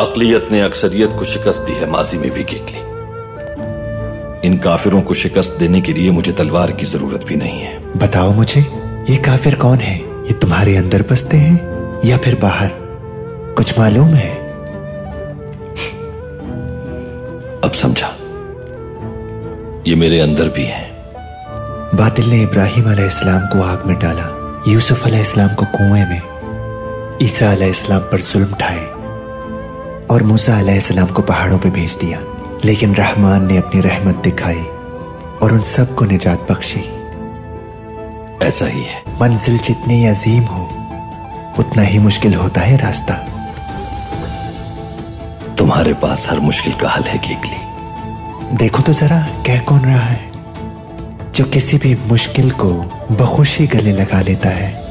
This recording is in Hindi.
अकलियत ने अक्सरियत को शिकस्त दी है माजी में भी केकली इन काफिरों को शिकस्त देने के लिए मुझे तलवार की ज़रूरत भी नहीं है। बताओ मुझे ये काफिर कौन है? ये तुम्हारे अंदर बसते हैं या फिर बाहर? कुछ मालूम है? अब समझा। ये मेरे अंदर भी है। बातिल ने इब्राहिम अलैहिस्सलाम को आग में डाला यूसुफ अलैहिस्सलाम को कुएँ में ईसा अलैहिस्सलाम पर जुल्म ढाए और मूसा अलैहिस्सलाम को पहाड़ों पर भेज दिया। लेकिन रहमान ने अपनी रहमत दिखाई और उन सबको निजात बख्शी। ऐसा ही है। मंजिल जितनी अजीम हो उतना ही मुश्किल होता है रास्ता। तुम्हारे पास हर मुश्किल का हल है केकली। देखो तो जरा कह कौन रहा है? जो किसी भी मुश्किल को बखुशी गले लगा लेता है